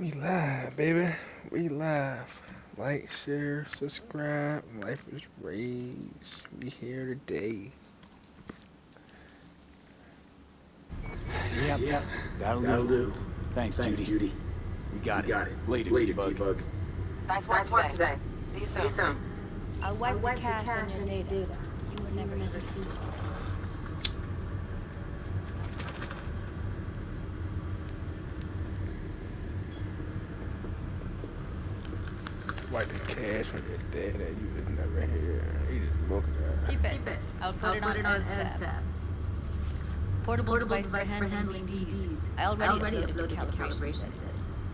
We live, baby. We live. Like, share, subscribe. Life is Rage. We here today. Yep, yep. That'll, That'll do. do. Thanks, Thanks, Judy. Judy. We got You it. got it. Later, Later, T-Bug. T-Bug. Nice work, Nice work today. today. See you soon. See soon. you soon. I'll wipe, the cache on your data. You were never here. Wipe the cache on your dad that you was never here. He just looked at. Keep it. Keep it. I'll put I'll it put on it on Ed's Ed's tab. tab. Portable, Portable device, for handling BDs. BDs. I already, I already uploaded, uploaded the the calibration calibration settings. settings.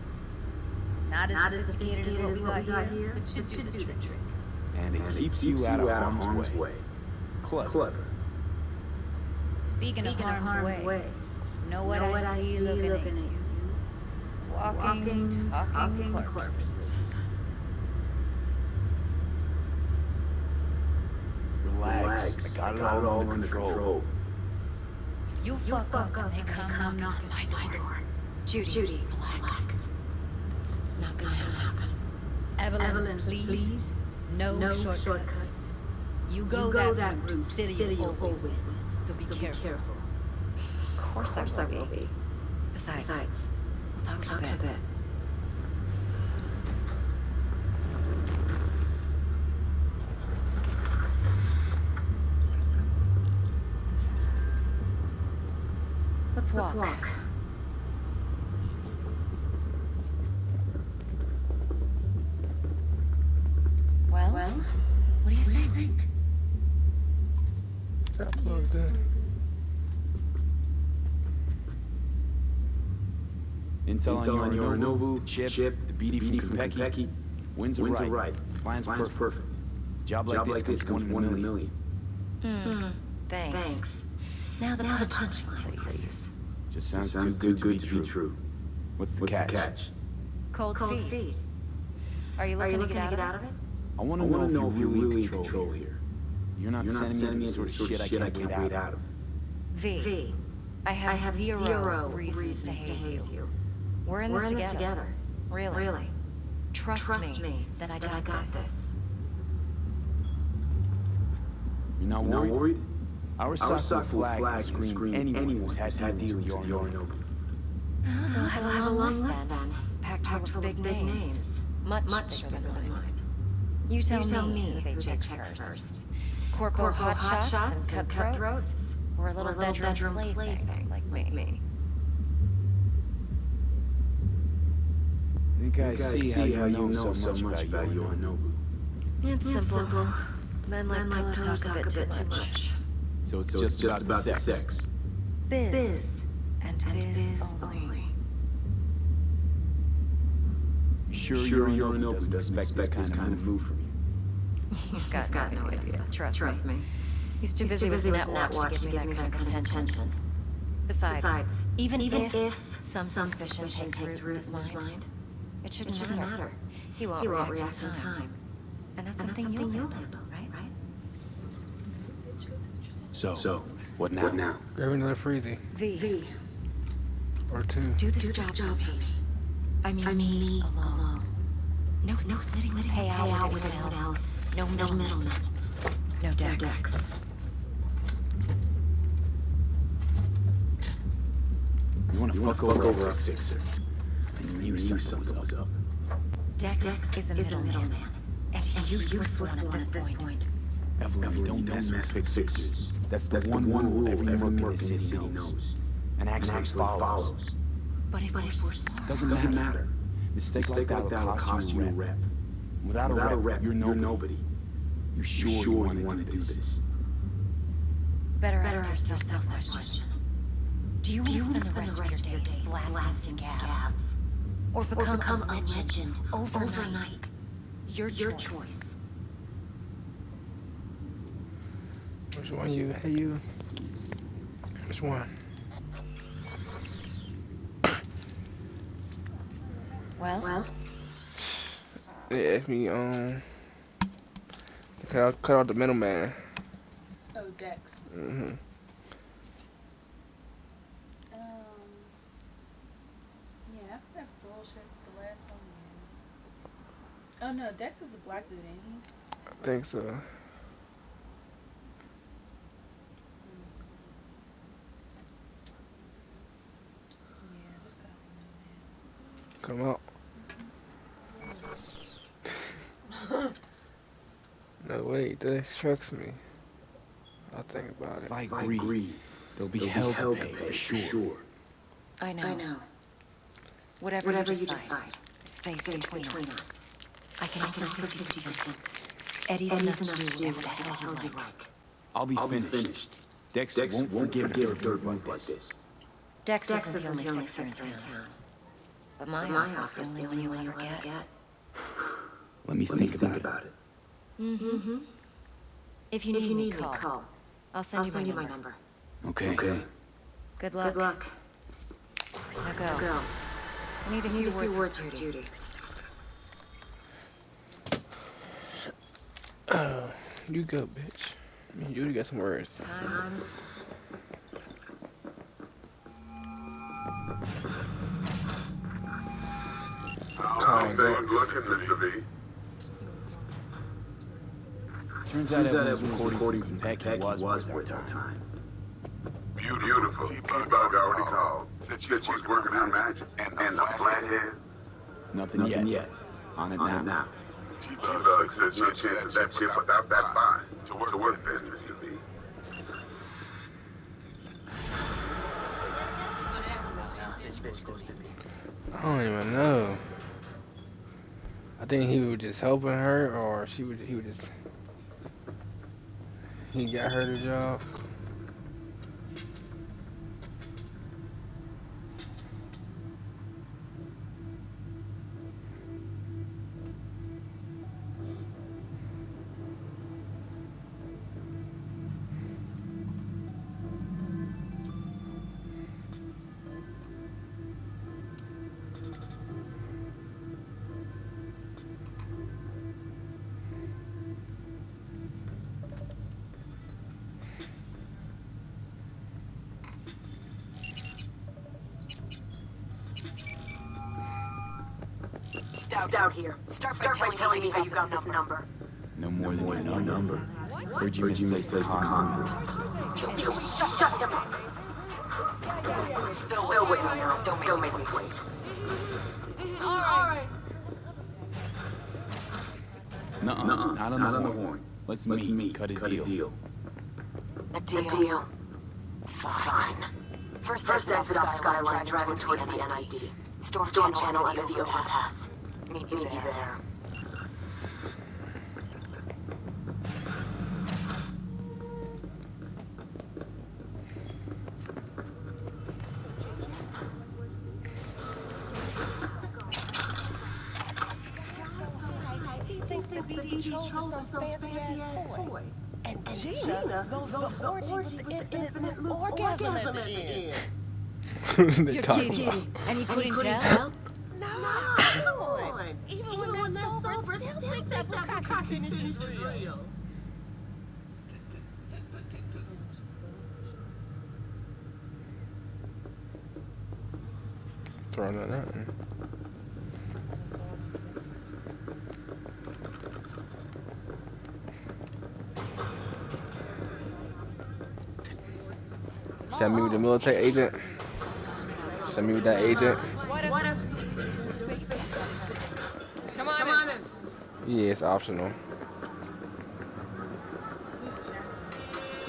Not as Not as sophisticated as what we got here, but should should do the trick. And it And keeps you out of harm's way. Clever. Clever. Speaking, Speaking of harm's, way, know what, know I, what I see see looking, looking at at you. you. Walking, talking, corpses. Relax. I got, it all under control. You You fuck, up, and they come, come knocking knocking my door. door. Judy, Judy, relax. relax. It's not gonna Not happen. happen. Evelyn, Evelyn, please. please. No, No shortcuts. shortcuts. You go, You go that, that route. route. City, City you'll you'll always always win. win. So be So be careful. careful. Of course, Of course I I will will be. be. Besides, Besides, we'll talk talk in a in a bit. Walk. Let's walk. Well, Well, what do you what do you think? think? That plugged in. Intel, Intel on on Yorinobu, Yorinobu, Chip, Chip, the BD, BD from from Konpeki. Konpeki. Wins are Wins right. are right. Plan's, Plan's perfect. perfect. Job like Job this like comes one comes one in a million. million. Hmm. Thanks. Thanks. Now the Now punchline, punchline, please. please. Just Sounds, sounds, too good, to, be, true. What's the What's catch? the catch? Cold, Cold feet. feet. Are you Are looking, you looking to get, out, of it? I want to know, want to know if you're really in control, here. here. You're not You're not sending sending me me into into the sort of shit I can't wait out of. V. V. I have, I have zero, zero reasons, to haze you. you. We're in We're this in together. this together. Really. Really. Trust, Trust me, me that I that got, I got this. this. You're not You're not worried? Worried? Our Our sock sock will will flag, flag and scream, scream anyone who's had had dealings dealings with with Yorinobu. Yorinobu. They'll have a long list then. Packed, Packed full of big, big names. names. Much, Much bigger bigger than than mine. mine. You tell, You tell me me who they who check check first. first. Corpo, Corporal hotshots hotshots and and cutthroats, cutthroats, or a little, or a little bedroom, bedroom plaything, plaything like me. like me. I think I, I see, how you know, so much about Yorinobu. Yorinobu. It's It's simple. simple. Men like Men pillow like talk, a bit too much. So it's So just, it's just about, about the the sex. sex. Biz. Biz. And And biz, biz only. only. You sure, Sure, Yorinobu Yorinobu doesn't doesn't expect this kind of move from you. He's got, He's got no idea. Trust, Trust me. me. He's too He's busy, too busy with with net net watch watch to give me that kind of attention. attention. Besides, Besides, even, even if, if some suspicion, takes root in his mind, mind, it shouldn't, it shouldn't matter. matter. He won't, He won't react, react in in time. time. And that's And something, that's you'll something you'll handle, handle, right? right? So, So, what now? what now? Grab another freezy. V, V. Or two. do this Do job, this job for for me. me. I mean, I mean, me me alone. alone. No, No splitting splitting the the payout, payout with with anyone anyone else. else. No No middleman. middleman. No No Dex. Dex. You want to You want fuck to fuck over over a a fixer? fixer? I You knew knew something something was was up. up. Dex, Dex is a is a middleman. middleman. And a And useless, useless one at this point. Evelyn, Evelyn, you don't mess with fixers. fixers. That's the That's one the one rule rule every every merc in merc the city city knows. knows. And And actually actually follows. follows. But if But we're if we're smart, Doesn't Doesn't matter. matter. Mistake, Mistake like that will cost, you a rep. rep. Without, Without a rep, you're nobody. nobody. You sure, You you sure want you to want do to do this? this? better, Better ask ask yourself that question. question. Do you want Do to you want spend to the rest of your days blasting scabs? Or Or become, become a legend, overnight? overnight? Your, Your choice. choice. Which one you? Hey you. Which one? Well, Well, They asked me um. Cut out, cut out the middleman. Oh, Dex. hmm Um. Yeah. That bullshit. The last one. Yeah. Oh no, Dex is the black dude, ain't he? I think so. Yeah, just got him Come out. No way, that strikes me. I'll think about it. If I agree, there'll be hell to pay, for sure. I know. I know. Whatever, Whatever you you decide, decide, it stays stays between, between us. us. I can I offer can offer 50%. 50%. Eddie's, Eddie's enough to do whatever the hell you like. I'll be I'll be finished. finished. Dex, Dex won't, forgive, a dirt move like like this. Dex, Dex isn't is the only only fixer in fixer in town. town. But my, But my offer's the only the one only you'll one ever you'll ever get. get. Let me Let me think think about it. about it. Mm-hmm. If you If need, you me, need me, call. call. I'll send, I'll you, send my you my number. number. Okay. Okay. Good luck. Good luck. Now go. Go. I need a I few, need a words, few words with with Judy. Judy. Oh, you go, bitch. Me and Judy got some words. Time's on, Mr. V. Turns out Turns out everyone's everyone's recording recording from from Konpeki Konpeki was was worth our time. Beautiful. T-Bug already called. Said she's working on magic. And the flathead. Nothing, Nothing yet. yet. On it On now. it now. T-Bug says no chance of that ship without that bond. To work, to work then, Mr. V. I don't even know. I think he was just helping her, or she was. He was just. He got her the job. Stout here. Start, by telling me how you got this number. No more than your Your number. number. Heard you Heard misplaced the misplaced the con. con. Shut, shut him up. Spill, Spill with me now. Don't, don't make me wait. Nuh-uh, Nuh-uh. not on the horn. Let's Let's meet. meet. Cut a Cut deal. a deal. A deal. A deal. Fine. First, First exit off Skyline, driving towards the NID. Storm, Storm channel under the overpass. Meet me there. He thinks the BD chose some fancy ass toy. And Gina goes the orgy with the infinite loop orgasm at the end. they talk about. And he couldn't Couldn't tell? tell? No, come on. Even when they're sober, still think that Bukaki finish is real. Throwing that out. Send me with the military agent. Send me with that agent. Come on, in. Yeah, it's optional.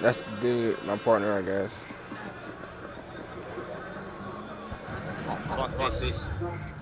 That's the dude, my partner, I guess. Fuck this.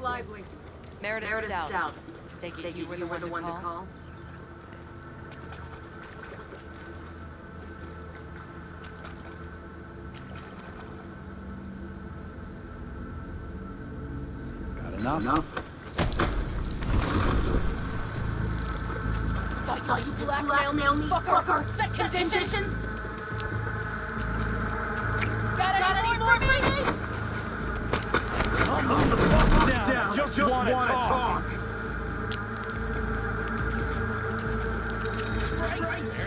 Look lively. Meredith, Meredith Stout. Stout. Take it Take you it were you the were one the to one to call? call? Got enough? Enough? I thought you blackmail me, fucker. Set condition. Got any more for me? Down, just, wanna, talk.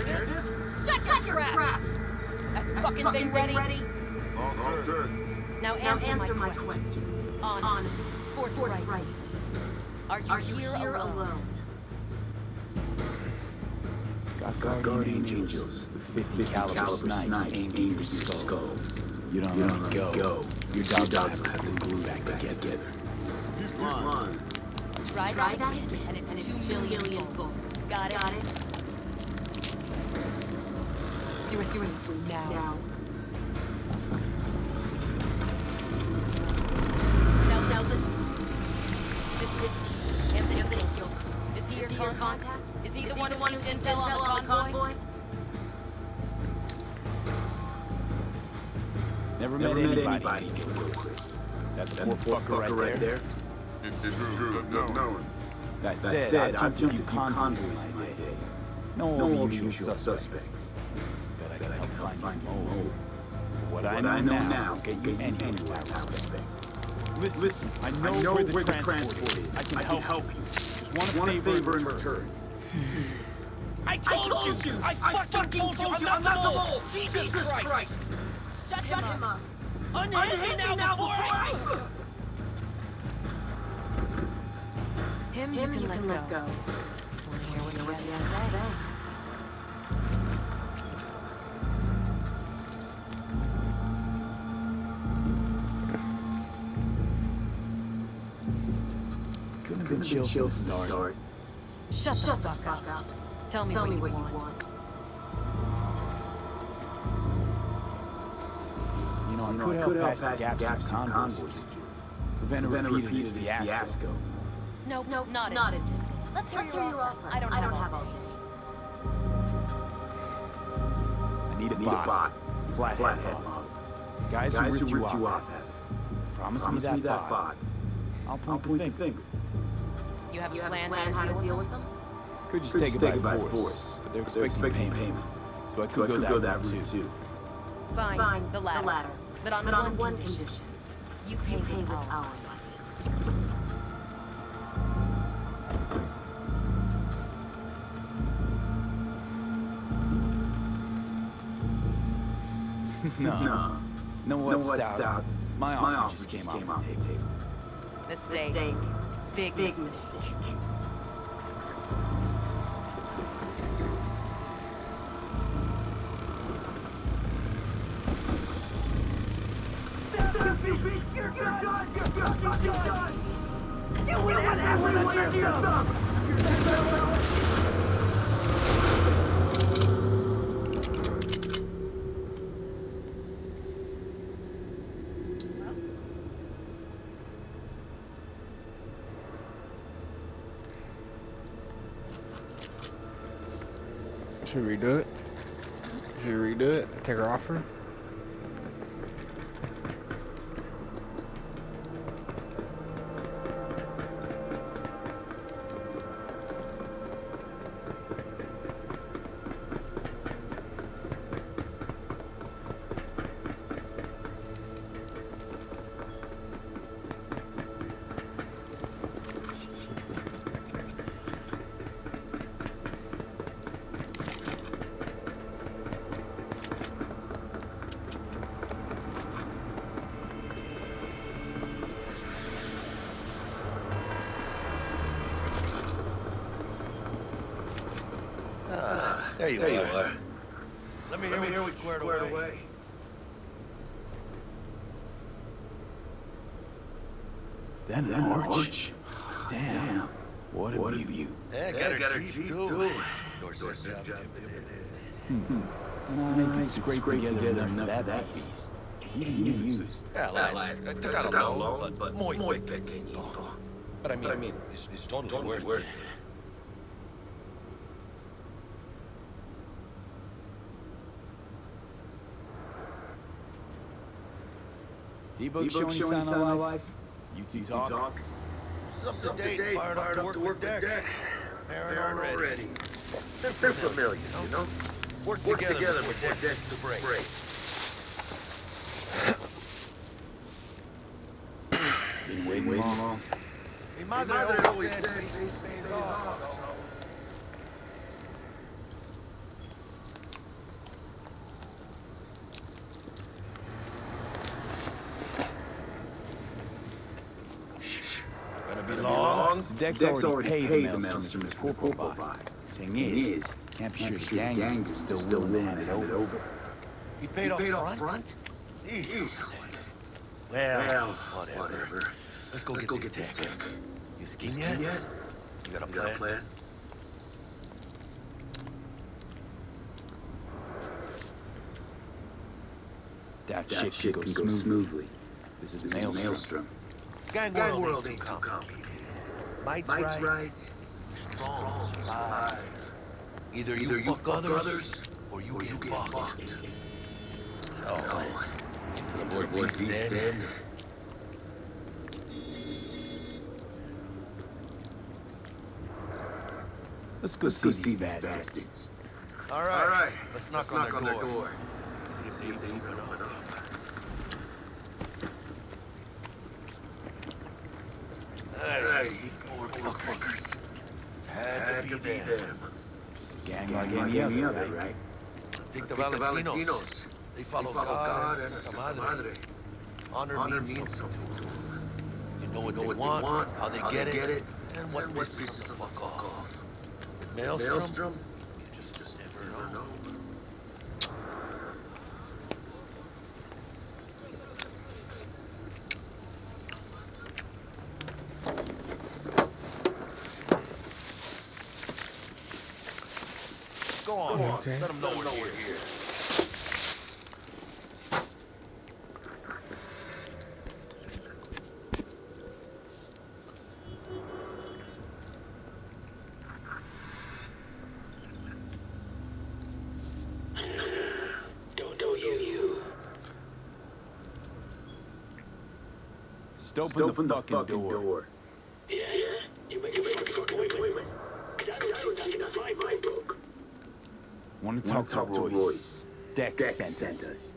There it is. Set Shut your trap. That fucking thing ready? All set. Now Now answer, answer my my questions. questions. Honest. Honest. Forthright. Forthright. Are you, Are you here, here alone? alone? Got guardian, angels with 50 caliber, snipes aimed at your skull. You don't let me go. Your dog will have to be glued back together. He's lying. Try, Try that that again, again, and it's and two it's million, two million volts. volts. Got it? Got it? Do a sweep now. Now. Now, now, is Anthony Nichols. Is he your Is he your contact? contact? Is he Is the he one the who one leaked who intel on the convoy? Never, met, anybody, who can get quick. That poor fucker, right there. It's true. No, no. That said, I jumped a few convoys in my day. No, all the usual suspects. Bet I can help find you more. What, I know now will get you anywhere I respect. Listen, I know, where the transport is. I can, help, help you. Just want a favor, in return. I told, you! I fucking told you! I'm not the mole! Jesus Christ! Shut, Shut him up. Unhand me now before I... Him, Him you you can, can let let go. go. Wanna hear what he has to say? say. Couldn't have been chill from the start. Shut, Shut the fuck up. up. Tell me Tell what, me you, what you want. want. You know, I could help patch the gaps in convoys. Prevent a repeat of this fiasco. Nope, no, not, not interested. interested. Let's hear, Let's your hear your offer. offer. I don't I have don't all have all day. I need a Need bot. a bot. Flathead, Flathead mob. mob. Guys, Guys who ripped you off. have. Promise, Promise me that, bot. I'll I'll point, point the the finger. finger. You have You a plan, a plan how to deal with them? Could just Could take, just it, take by it force, force. but they're But they're expecting, expecting payment. payment. So I could, So I go, could that go route that route too. too. Fine, Fine, the latter. the latter. But on But the on one, one condition. condition. You You pay, pay with with no. No. No, what's No, what, Stout? Stout? My offer, My offer just just came, came off off the the table. table. Mistake. Mistake. Big, Big mistake. mistake. Offer? You There you are. are. Let me Let hear me hear what what you you squared squared away. away. Then an Then an arch. arch. Damn. Damn. What a What a view. view. Yeah, got, Yeah, her, got her Jeep, Jeep, too. too. Doors Doors job, job, did it. Hmm. Hmm. And I I can can scrape scrape together, together enough for enough that for that beast. beast. even used. Yeah, like, I took out a loan, but muy pequeñito. But I mean, I mean it's, it's totally, worth, it. T-Bug showing you sign of life? You two talk? This is up to date, fired up to work with Dex. Married already. They're familiar, you know? Work together before Dex the break. Been waiting long. Mi madre always said peace pays off, so... Gonna be long. Dex, Dex already paid, paid the the maelstrom maelstrom for the corporal buy. Thing is, can't be sure the gang members are still willing to hand it over. He paid, Paid up up front? front? Well, Well, whatever. whatever. Let's go Let's get go this get this tech. tech. You scheme yet? Yet? You got a You plan? got a plan? That, That shit can go smoothly. This is This is Maelstrom. Maelstrom. Gang, Gang world, world ain't ain't too too complicated. Complicated. Might's, right. right. Strong survive. Either, Either you fuck, others, or you or get you get fucked. fucked. So, into the board Boy, beats beats dead. dead. Let's go Let's see go these see these bastards. bastards. All right. All right. Let's knock, Let's on, knock their on door. their door. See if they open up. Hey, these poor fuckers. Had, to be there. them. Just a gang Gang like any other, right? right? Take the Valentinos. They follow, They follow God, God and and Santa Madre. Madre. Honor, Honor means, something to them. them. You know what, Know they, what they want, want, how they how get, they it, get it, and what and pisses them the fuck off. With Maelstrom, Maelstrom, you just, just never never know. know. Go on, Go on, Okay. let them know we're here. Just open, Just open the the fucking, fucking door. door. Want to Wanna talk, to Royce. Dex, Dex sent, sent us.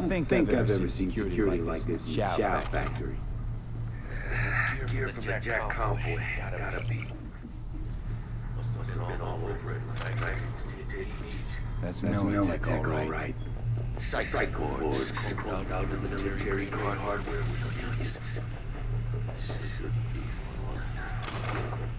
Don't think, I've, ever seen security, like this in Chow Chow Factory. Factory. Gear from the Jack convoy. Gotta be. Must have been all over it, right? That's, That's Militech, Militech, all all right. right. Psycho boards crawled out in the military grade hardware with units. Should be one.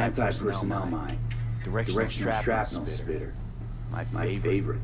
Anti-personnel mine. Directional, Directional shrapnel, shrapnel spitter. My My favorite.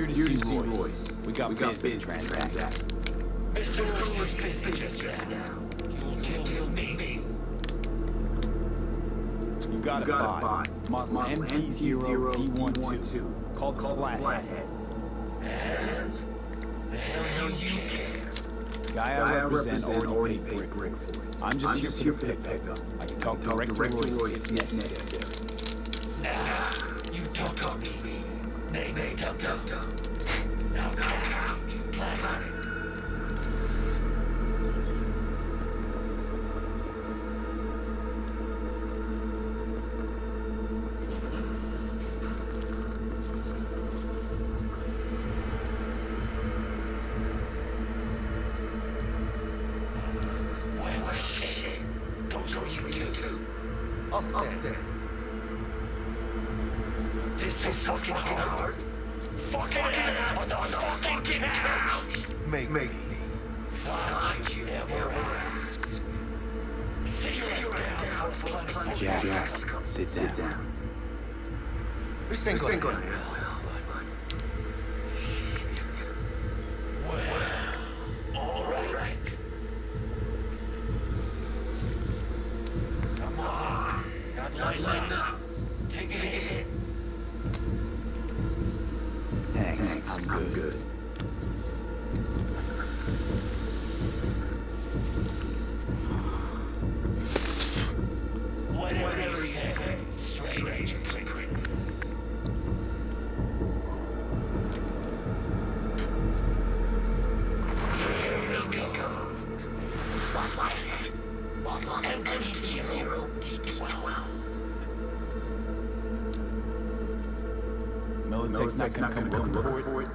Here to Here see to see Royce. Royce. We got We got business business to to transact. Mr. Royce's business just now. You'll tell me. You got You got a bot. bot. Model Model MT0 D12. D12. Called the Flathead. And the hell do you care? Guy I represent already paid brick for it. I'm just I'm here just for here the for the pickup. pickup. I can talk direct to Royce if necessary. Militech's not gonna come looking for it.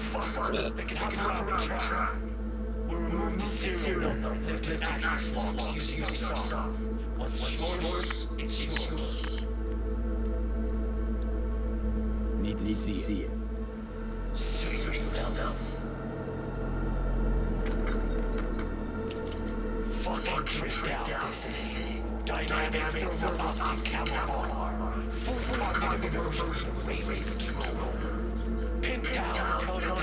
Fuck, they can have a round try. We'll remove the serial number and an access locks using your song. What's yours is yours. Need to see it. Suit yourself. Fucking tricked out this thing. Dynamic thermal optic camera bar. Full cognitive immersion raving control.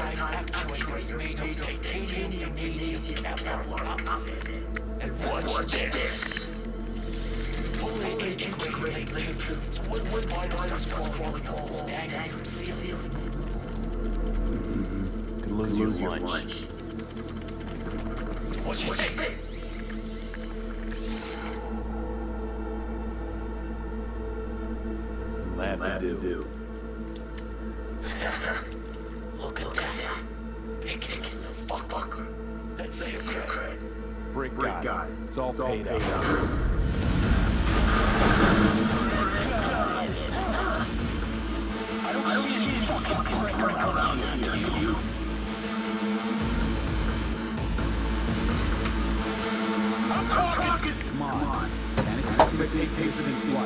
Pinned down prototype actuators made of titanium vanadium Kevlar composite. And watch this. Fully integrated link to so when spiders start crawling holes dangling from ceilings. Could lose your lunch. What you say? You'll have to do.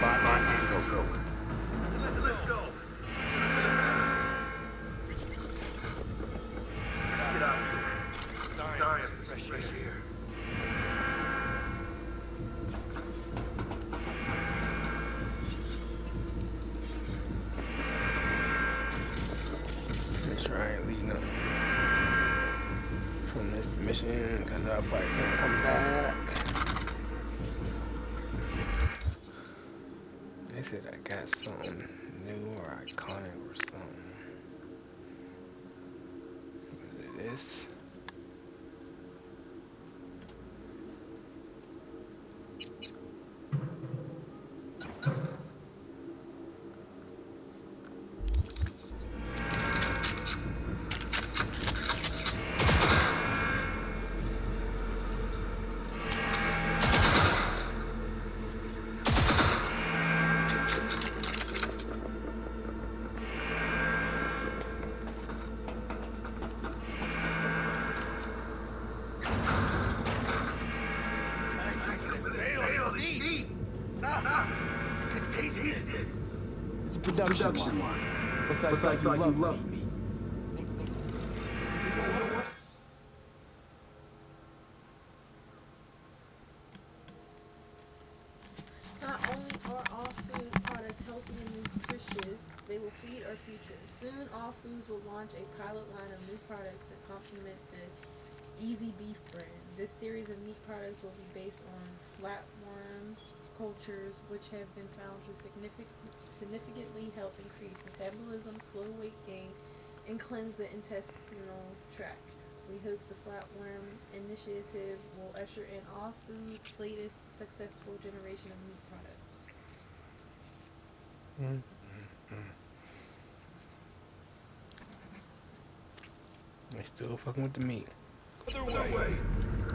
said, bot production, line. Looks like, Looks like you love me. Not only are all food products healthy and nutritious, they will feed our future. Soon, all foods will launch a pilot line of new products to complement the Easy Beef brand. This series of meat products will be based on flatworm cultures, which have been found to significant, significantly help increase metabolism, slow weight gain, and cleanse the intestinal tract. We hope the Flatworm Initiative will usher in all food's latest successful generation of meat products. Mm, mm, mm. They still fucking with the meat. Other way.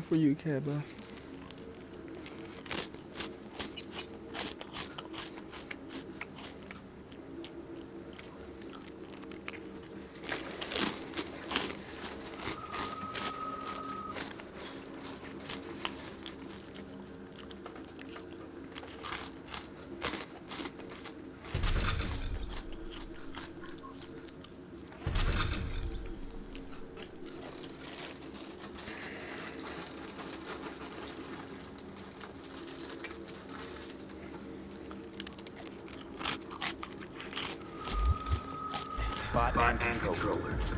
For you, Cabba. Bot and controller.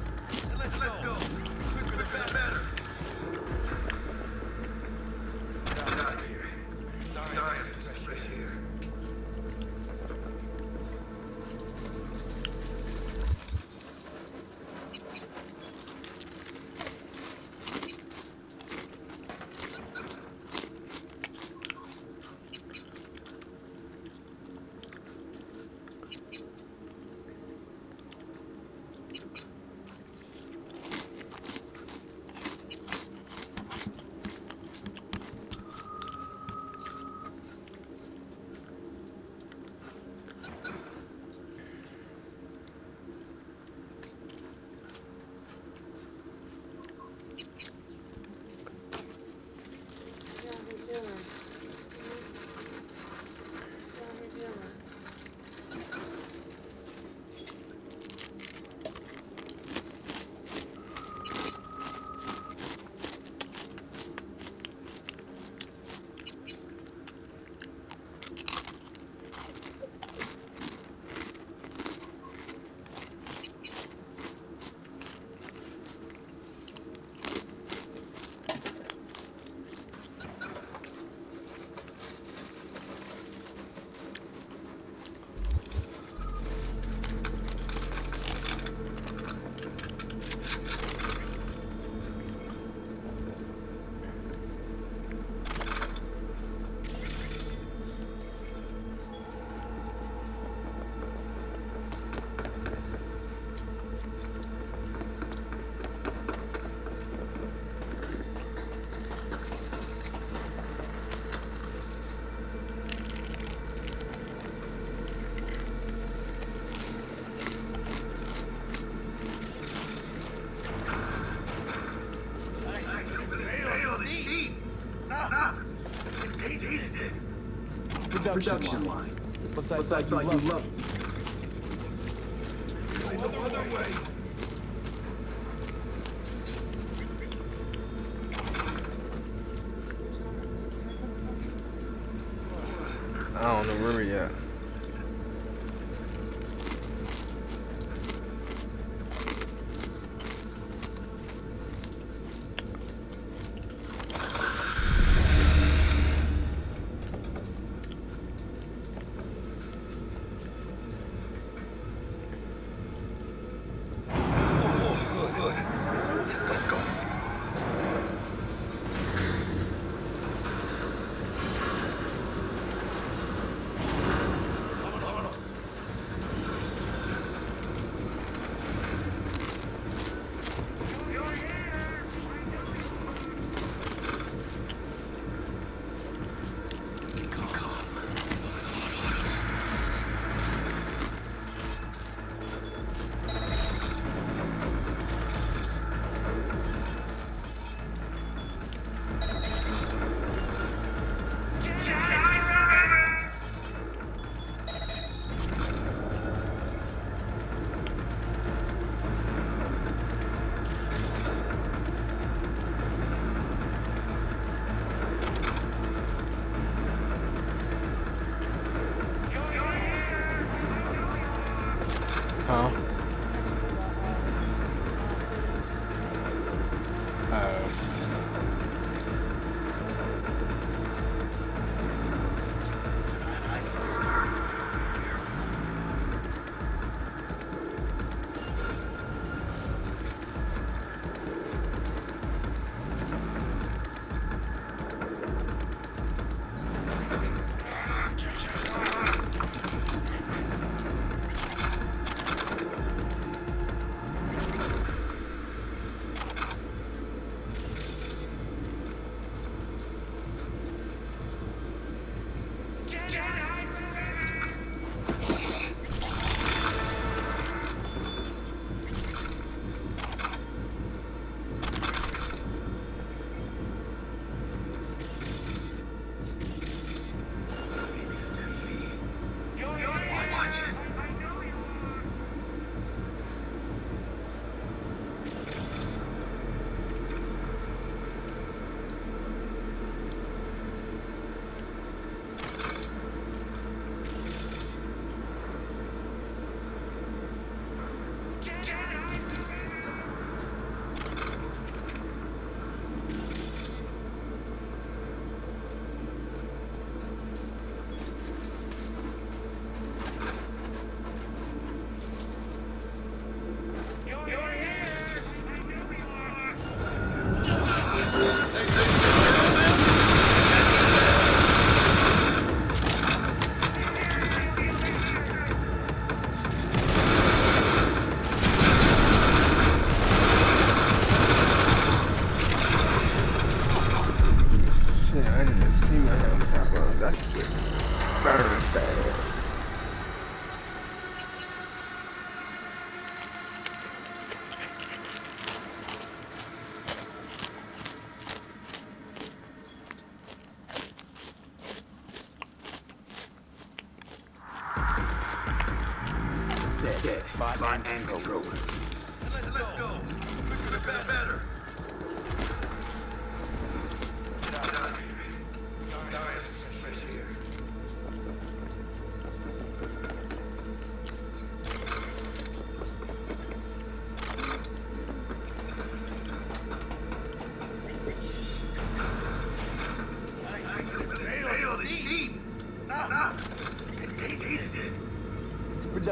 Production line. Besides, thought you loved me.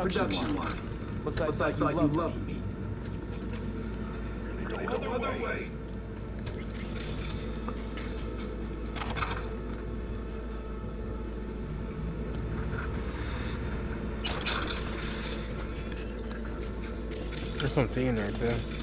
It's production, line. What's I thought you loved me? Go other way. There's some tea in there too.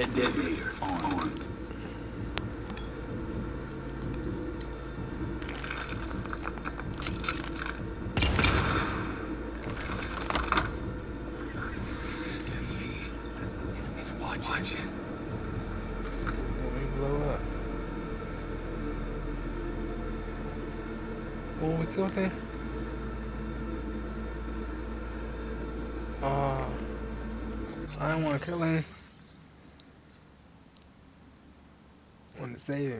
Oh, we killed him. Uh, I want to kill him.